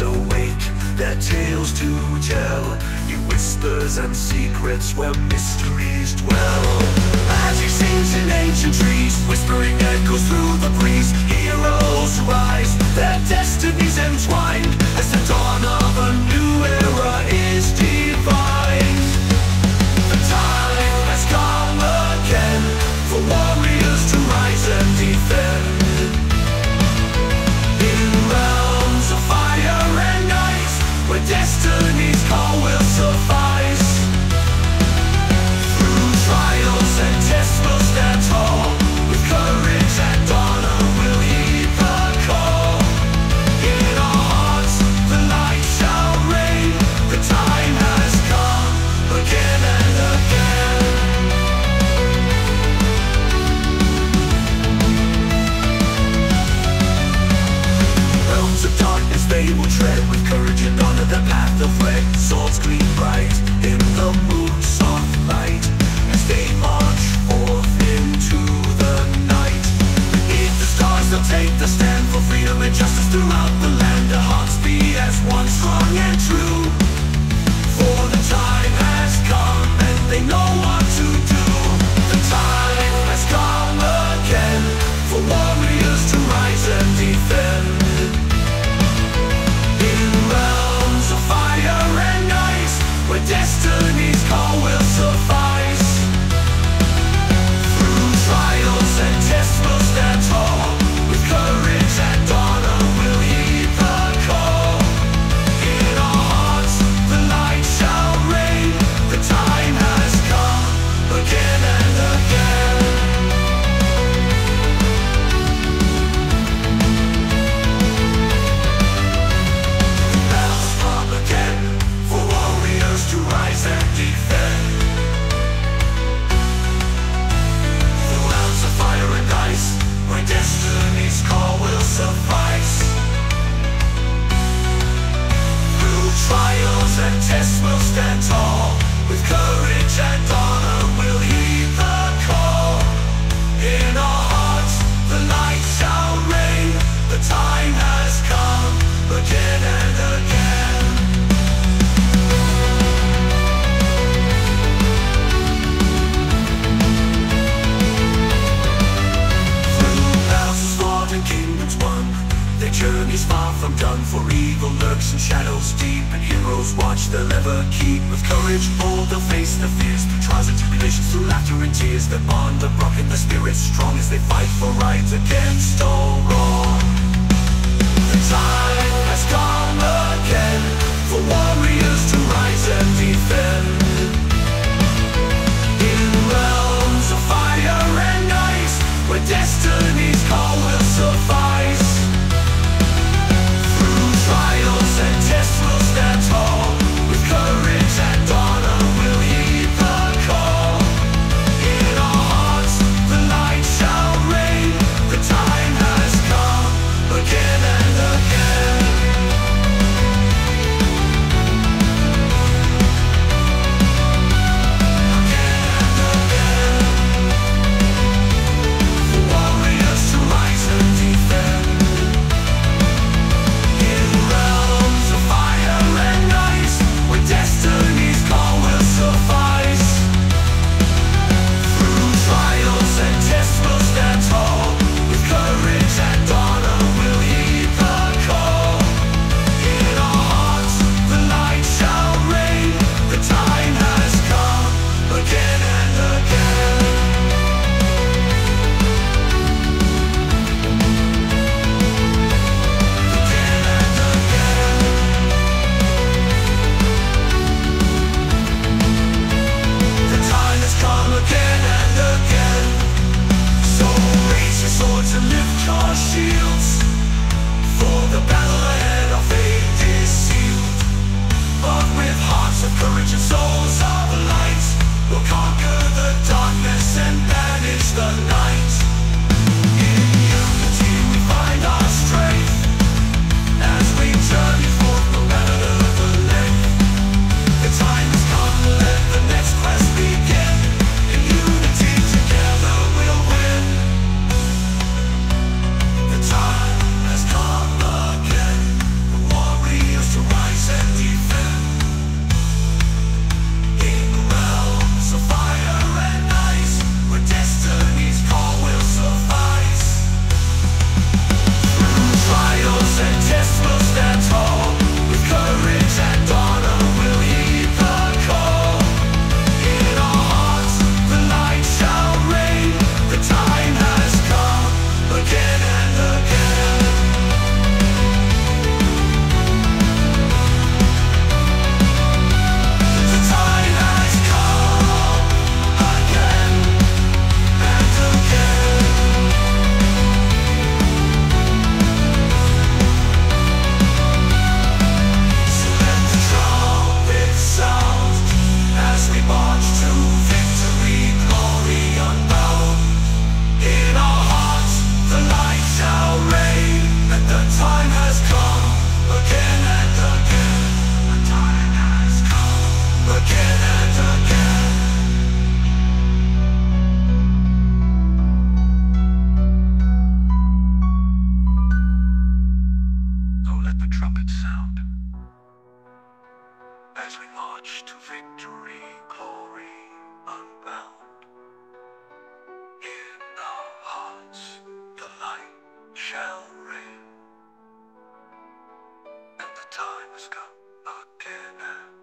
awake, their tales to tell. He whispers and secrets where mysteries dwell. Magic sings in ancient trees, whispering echoes through the breeze. Heroes rise, their destinies entwined as the dawn of unstable tread With courage and honor the path of red Swords gleam bright myself the lever, keep with courage, bold, the face the fears Through trials and tribulations, through laughter and tears That bond the broken, the spirit strong As they fight for right against all wrong. The time has come again for one trumpet sound. As we march to victory, glory unbound. In our hearts the light shall reign. And the time has come again.